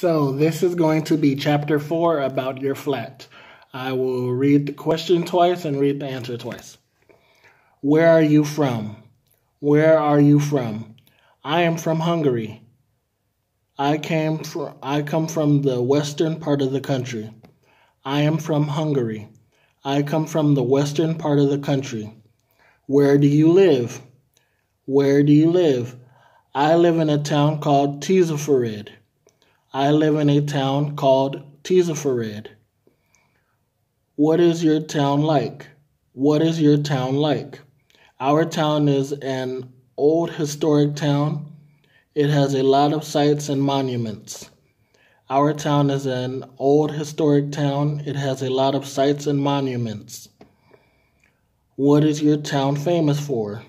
So this is going to be chapter four about your flat. I will read the question twice and read the answer twice. Where are you from? Where are you from? I am from Hungary. I came from I come from the western part of the country. I am from Hungary. I come from the western part of the country. Where do you live? Where do you live? I live in a town called Tiszafüred. I live in a town called Tiszafüred. What is your town like? What is your town like? Our town is an old historic town. It has a lot of sites and monuments. Our town is an old historic town. It has a lot of sites and monuments. What is your town famous for?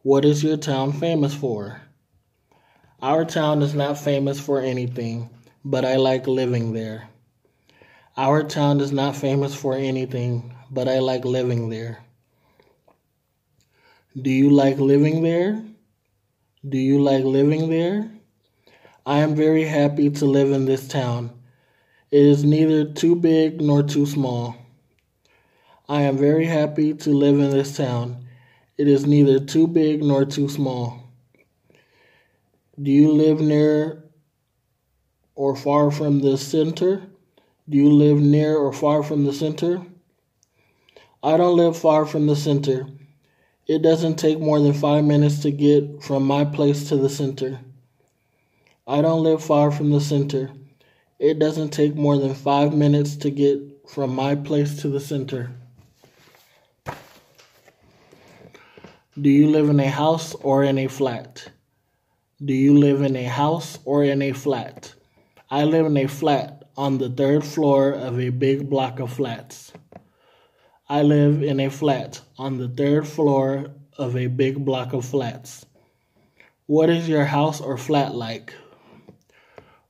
What is your town famous for? Our town is not famous for anything, but I like living there. Our town is not famous for anything, but I like living there. Do you like living there? Do you like living there? I am very happy to live in this town. It is neither too big nor too small. I am very happy to live in this town. It is neither too big nor too small. Do you live near or far from the center? Do you live near or far from the center? I don't live far from the center. It doesn't take more than five minutes to get from my place to the center. I don't live far from the center. It doesn't take more than five minutes to get from my place to the center. Do you live in a house or in a flat? Do you live in a house or in a flat? I live in a flat on the third floor of a big block of flats. I live in a flat on the third floor of a big block of flats. What is your house or flat like?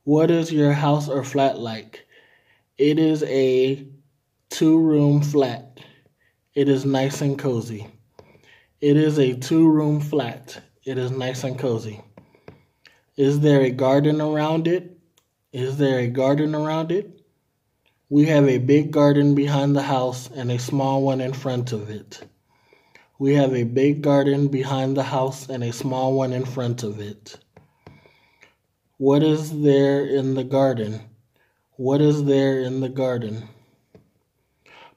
What is your house or flat like? It is a two room flat. It is nice and cozy. It is a two room flat. It is nice and cozy. Is there a garden around it? Is there a garden around it? We have a big garden behind the house and a small one in front of it. We have a big garden behind the house and a small one in front of it. What is there in the garden? What is there in the garden?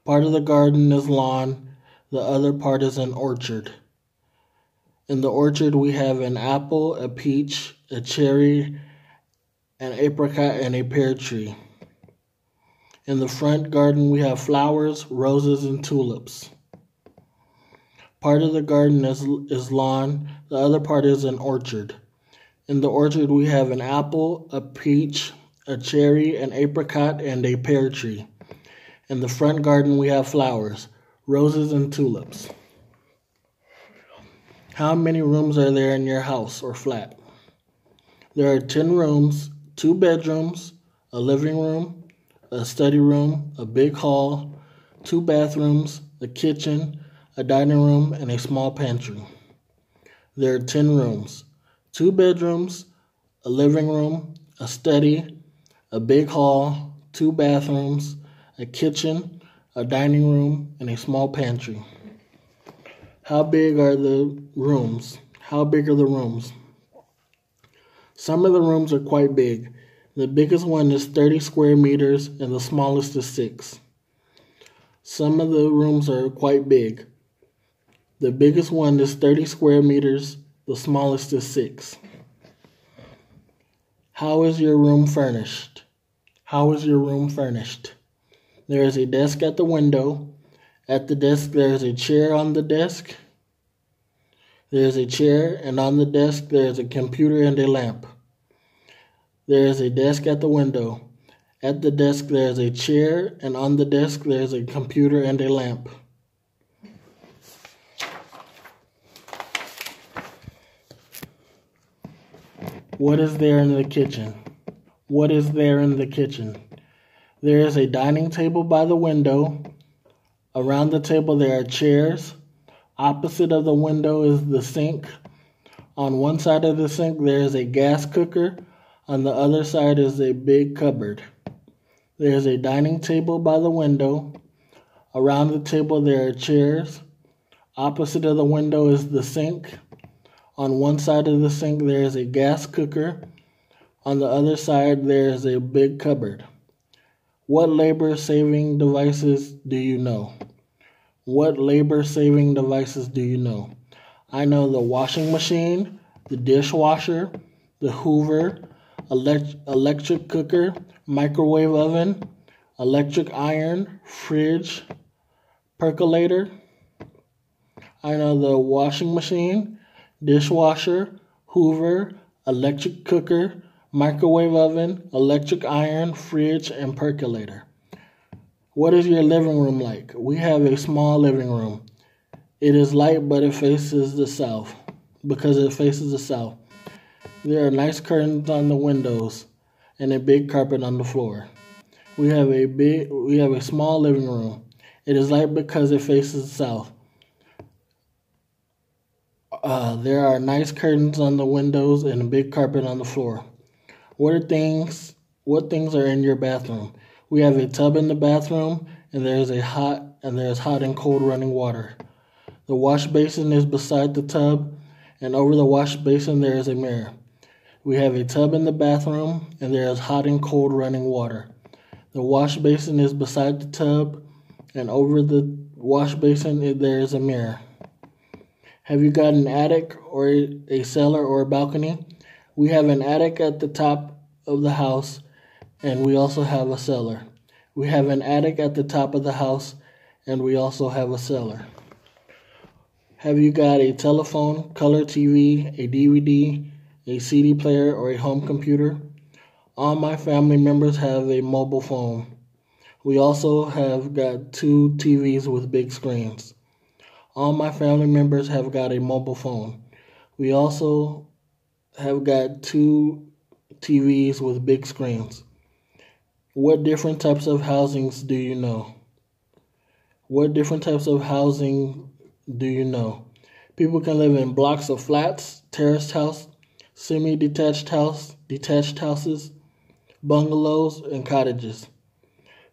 Part of the garden is lawn, the other part is an orchard. In the orchard, we have an apple, a peach, a cherry, an apricot, and a pear tree. In the front garden, we have flowers, roses, and tulips. Part of the garden is, is lawn, the other part is an orchard. In the orchard, we have an apple, a peach, a cherry, an apricot, and a pear tree. In the front garden, we have flowers, roses, and tulips. How many rooms are there in your house or flat? There are 10 rooms, two bedrooms, a living room, a study room, a big hall, two bathrooms, a kitchen, a dining room, and a small pantry. There are 10 rooms two bedrooms, a living room, a study, a big hall, two bathrooms, a kitchen, a dining room, and a small pantry. How big are the rooms? How big are the rooms? Some of the rooms are quite big. The biggest one is 30 square meters and the smallest is 6. Some of the rooms are quite big. The biggest one is 30 square meters the smallest is six. How is your room furnished? How is your room furnished? There is a desk at the window. At the desk, there is a chair on the desk. There is a chair, and on the desk, there is a computer and a lamp. There is a desk at the window. At the desk, there is a chair, and on the desk, there is a computer and a lamp. What is there in the kitchen? What is there in the kitchen? There is a dining table by the window. Around the table, there are chairs. Opposite of the window is the sink. On one side of the sink, there is a gas cooker. On the other side is a big cupboard. There is a dining table by the window. Around the table there are chairs. Opposite of the window is the sink. On one side of the sink there is a gas cooker. On the other side there is a big cupboard. What labor saving devices do you know? What labor saving devices do you know? I know the washing machine, the dishwasher, the hoover, elect- electric cooker, microwave oven, electric iron, fridge, percolator. I know the washing machine, dishwasher, hoover, electric cooker, microwave oven, electric iron, fridge, and percolator. What is your living room like? We have a small living room. It is light, but it faces the south because it faces the south. There are nice curtains on the windows and a big carpet on the floor. We have a big we have a small living room. It is light because it faces the south. Uh, there are nice curtains on the windows and a big carpet on the floor. What are things what things are in your bathroom? We have a tub in the bathroom and there is a hot and there is hot and cold running water. The wash basin is beside the tub and over the wash basin there is a mirror. We have a tub in the bathroom and there is hot and cold running water. The wash basin is beside the tub and over the wash basin there is a mirror. Have you got an attic or a cellar or a balcony? We have an attic at the top of the house and we also have a cellar. We have an attic at the top of the house and we also have a cellar. Have you got a telephone, color TV, a DVD, a CD player, or a home computer? All my family members have a mobile phone. We also have got two TVs with big screens. All my family members have got a mobile phone. We also have got two TVs with big screens. What different types of housings do you know? What different types of housing do you know? People can live in blocks of flats, terraced house, semi-detached house, detached houses, bungalows, and cottages.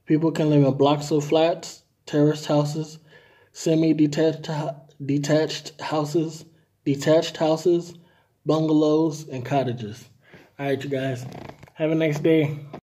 People can live in blocks of flats, terraced houses, semi-detached detached houses, detached houses, bungalows, and cottages. All right, you guys. Have a nice day.